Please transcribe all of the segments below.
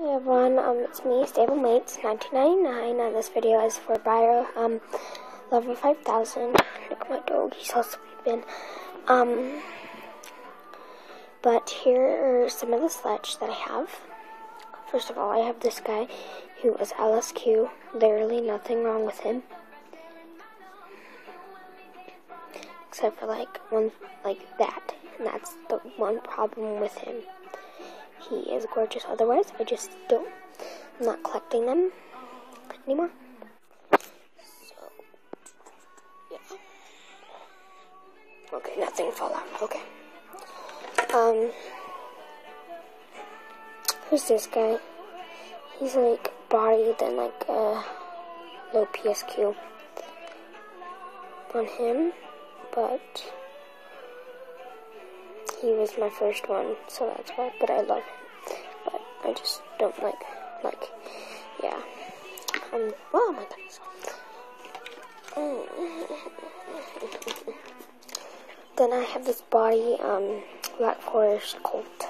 Hey everyone, um, it's me, Stable Mates, 1999, and this video is for Bio, um, level 5000. Look at my dog, he's all sleeping. Um, but here are some of the sledge that I have. First of all, I have this guy who is LSQ, literally nothing wrong with him. Except for like one, like that, and that's the one problem with him. He is gorgeous. Otherwise, I just don't. I'm not collecting them anymore. So, yeah. Okay, nothing fell out. Okay. Um, who's this guy? He's like bodied and like uh, no PSQ on him, but he was my first one, so that's why. But I love him. But I just don't like, like, yeah. Um, oh my goodness. then I have this body, um, Black Forest Colt.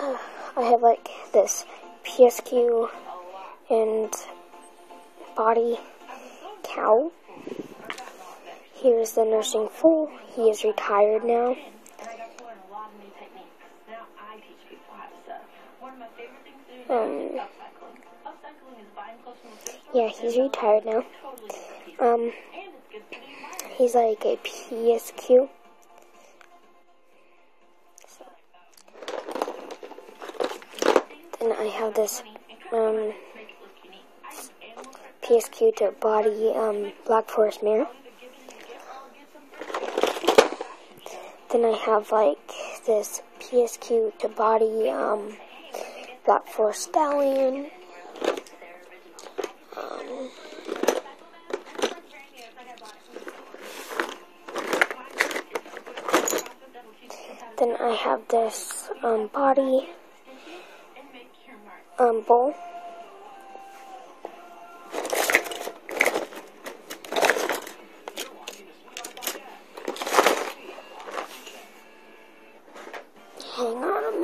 Uh, I have like this PSQ and body cow. Here's the nursing foal. He is retired now. Um, yeah, he's retired now. Um, he's like a PSQ. Then I have this um, PSQ to body um, Black Forest Mare. Then I have like this PSQ to body um, Black Forest Stallion. Um, then I have this um, body um, bull.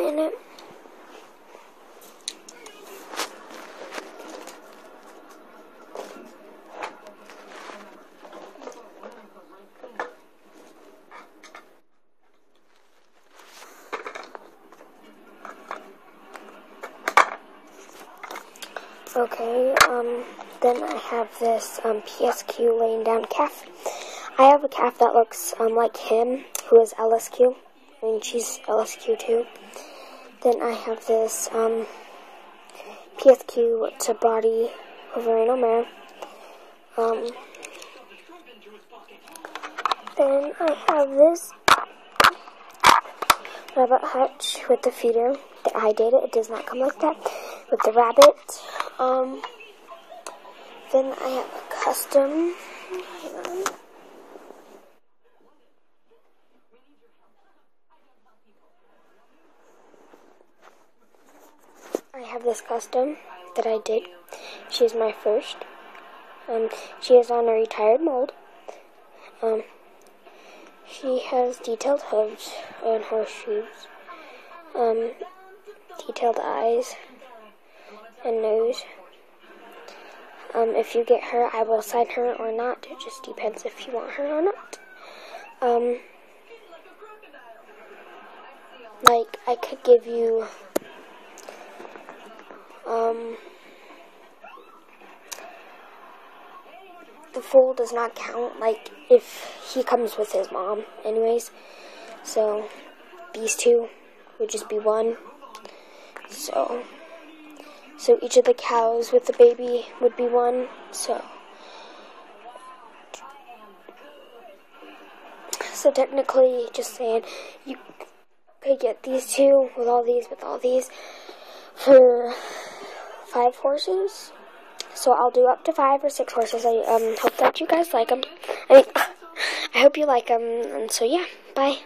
Minute. Okay, um, then I have this um, PSQ laying down calf. I have a calf that looks um, like him, who is LSQ. Mean, she's LSQ too. Then I have this um, PSQ to body Wolverine mare. Um, then I have this rabbit hutch with the feeder. That I did it. It does not come like that. With the rabbit. Um, then I have a custom. Have this custom that I did. She's my first. Um, she is on a retired mold. Um, she has detailed hooves and horseshoes. Um, detailed eyes and nose. Um, if you get her, I will sign her or not. It just depends if you want her or not. Um, like, I could give you, um, the foal does not count, like, if he comes with his mom, anyways. So, these two would just be one. So, so each of the cows with the baby would be one. So, so technically, just saying, you could get these two with all these, with all these for five horses. So I'll do up to five or six horses. I um, hope that you guys like them. I mean, I hope you like them. And so yeah, bye.